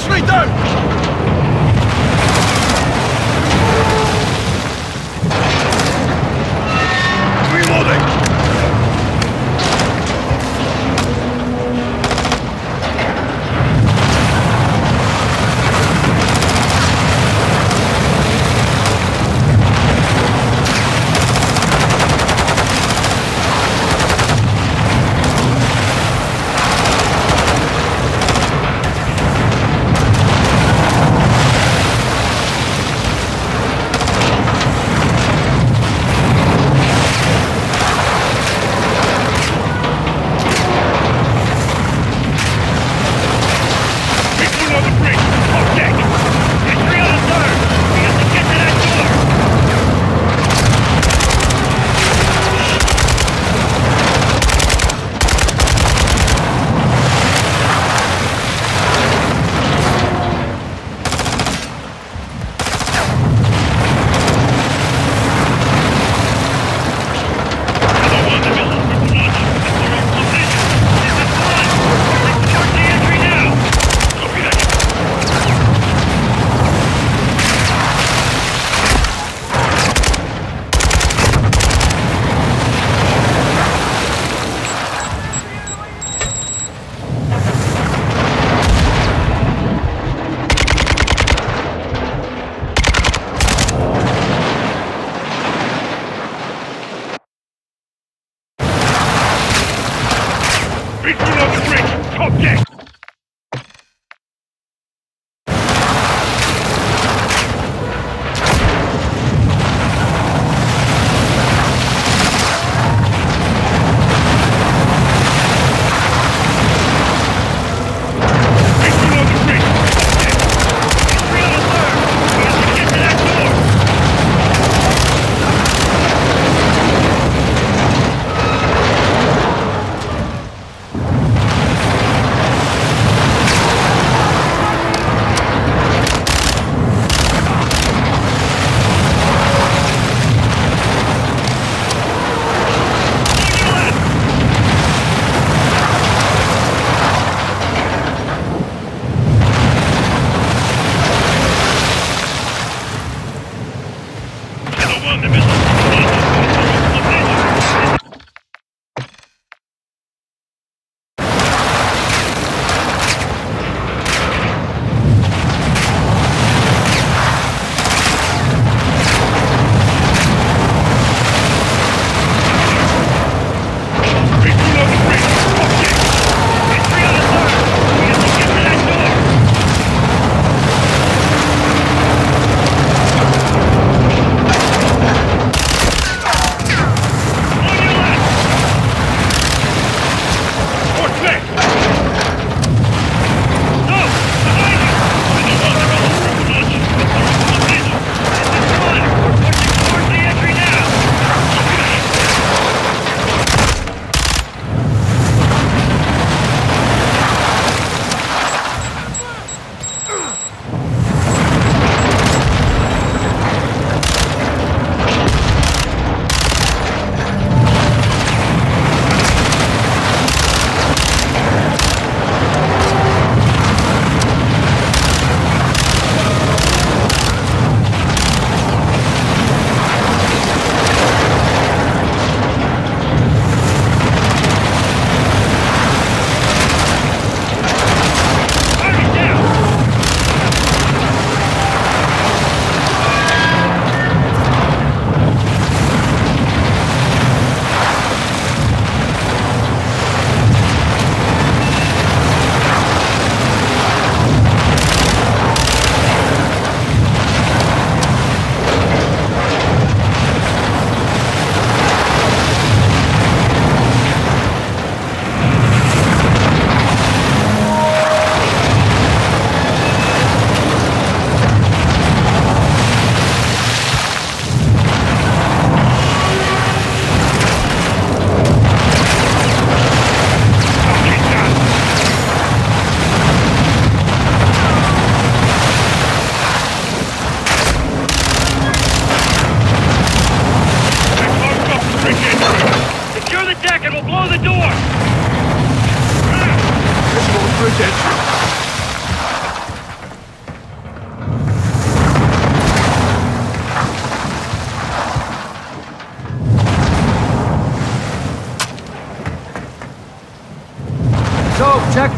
Infantry down!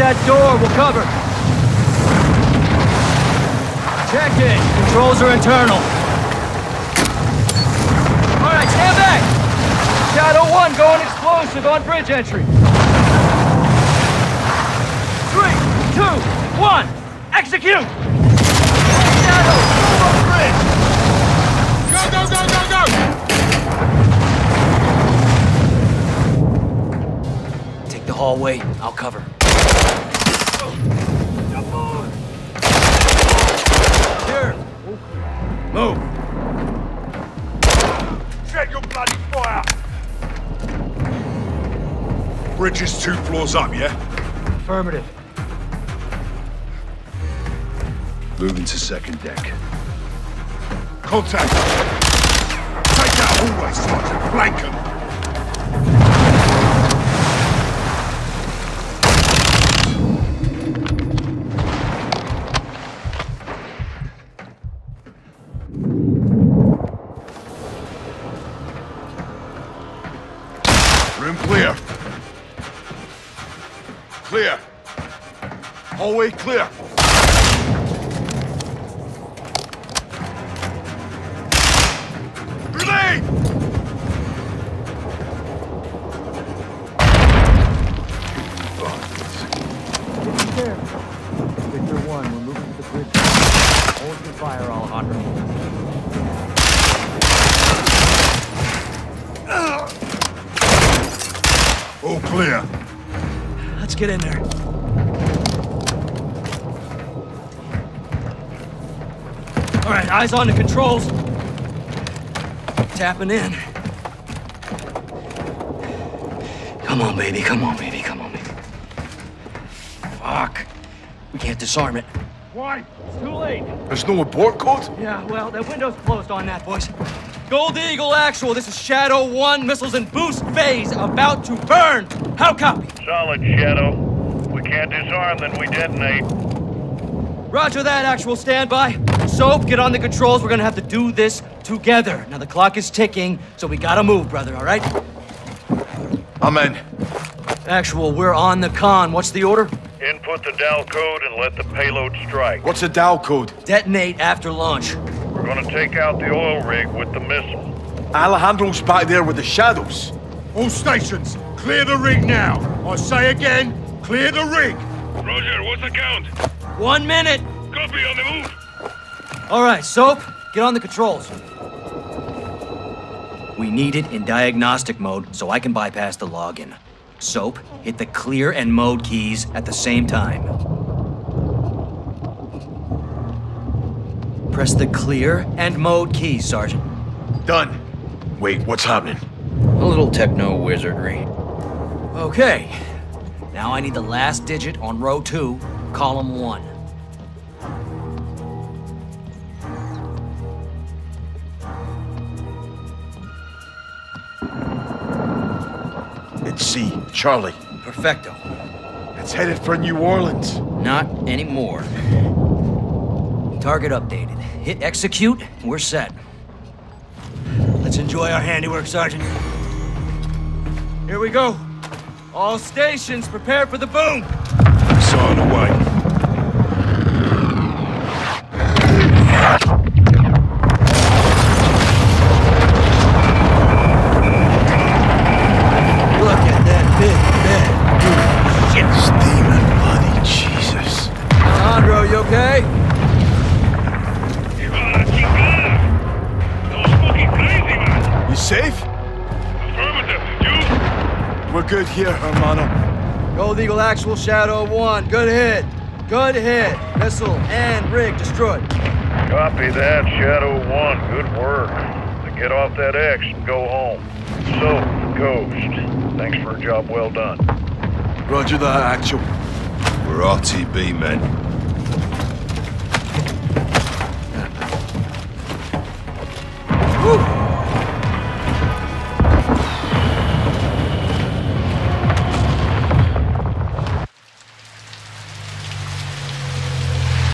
That door. We'll cover. Check it. Controls are internal. All right, stand back. Shadow 1 going explosive on bridge entry. Three, two, one, execute! Shadow, move on bridge! Go, go, go, go, go! Take the hallway, I'll cover. Move. Set your bloody fire! Bridge is two floors up, yeah? Affirmative. Moving to second deck. Contact! Take that hallway, Sergeant. Blank 'em. Hallway clear. Grenade! There. Victor 1, we're moving to the bridge. Hold your fire, Alejandro. All clear. Let's get in there. All right, eyes on the controls. Tapping in. Come on, baby. Come on, baby. Come on, baby. Fuck. We can't disarm it. Why? It's too late. There's no abort code? Yeah, well, that window's closed on that, boys. Gold Eagle Actual, this is Shadow 1, missiles in boost phase, about to burn. How copy? Solid, Shadow. We can't disarm, then we detonate. Roger that, Actual, standby. Soap, get on the controls. We're gonna have to do this together. Now, the clock is ticking, so we gotta move, brother, all right? I'm in. Actual, we're on the con. What's the order? Input the DAL code and let the payload strike. What's the DAL code? Detonate after launch. We're gonna take out the oil rig with the missile. Alejandro's back there with the shadows. All stations, clear the rig now. I say again, clear the rig. Roger, what's the count? One minute. Copy on the move. All right, Soap, get on the controls. We need it in diagnostic mode so I can bypass the login. Soap, hit the clear and mode keys at the same time. Press the clear and mode keys, Sergeant. Done. Wait, what's happening? A little techno wizardry. Okay. Now I need the last digit on row two, column one. Charlie. Perfecto. It's headed for New Orleans. Not anymore. Target updated. Hit execute, we're set. Let's enjoy our handiwork, Sergeant. Here we go. All stations, prepare for the boom. It's on the way. We're good here, hermano. Gold Eagle Actual Shadow 1. Good hit. Good hit. Missile and rig destroyed. Copy that, Shadow 1. Good work. Now get off that X and go home. So, Ghost. Thanks for a job well done. Roger that, actual. We're RTB men.